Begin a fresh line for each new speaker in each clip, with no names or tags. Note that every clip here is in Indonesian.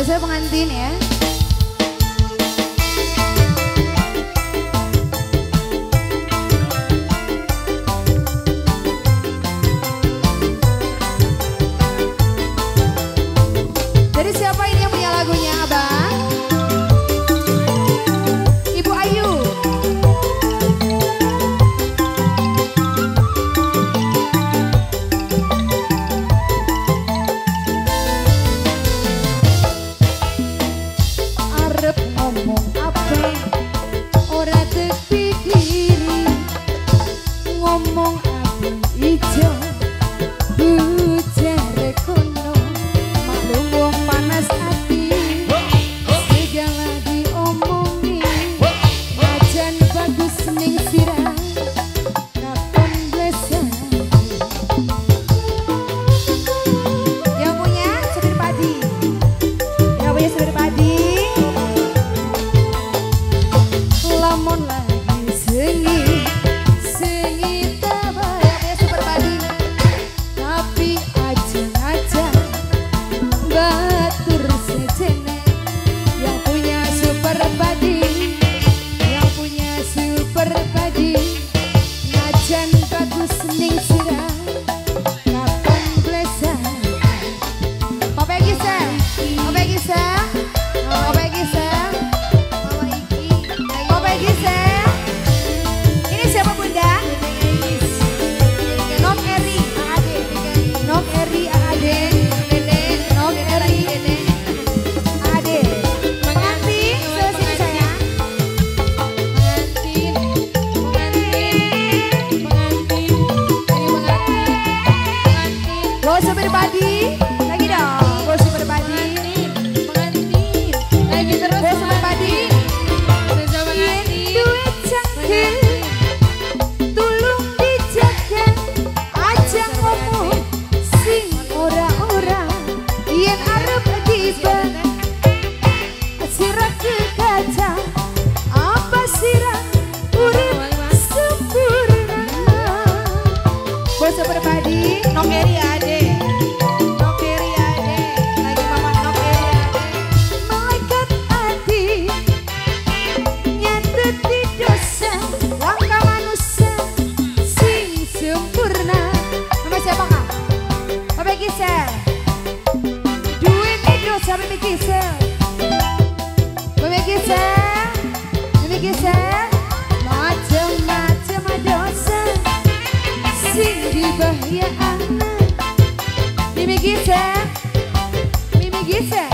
Selesai pengantin ya. Anak Mimi Gisel Mimi Gisel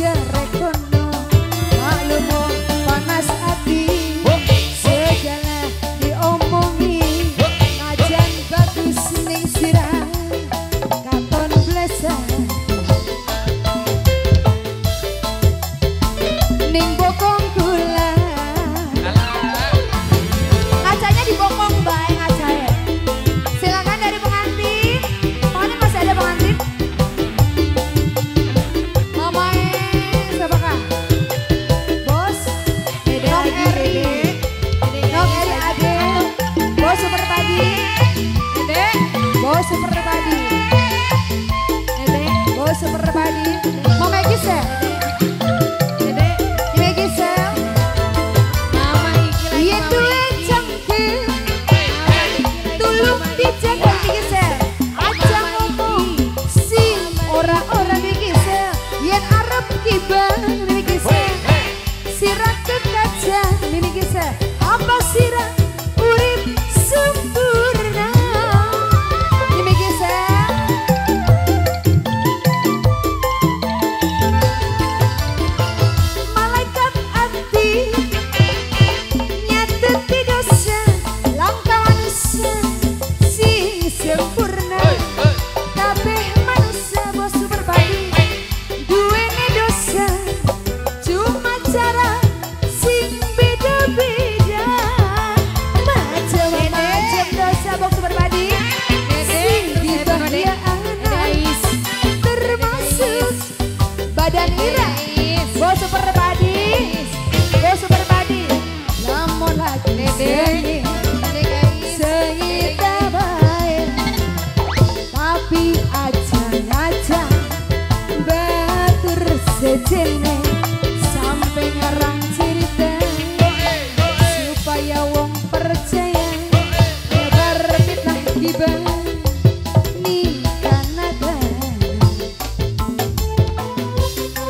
cierra. Mau megis gitu ya?